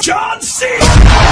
John C.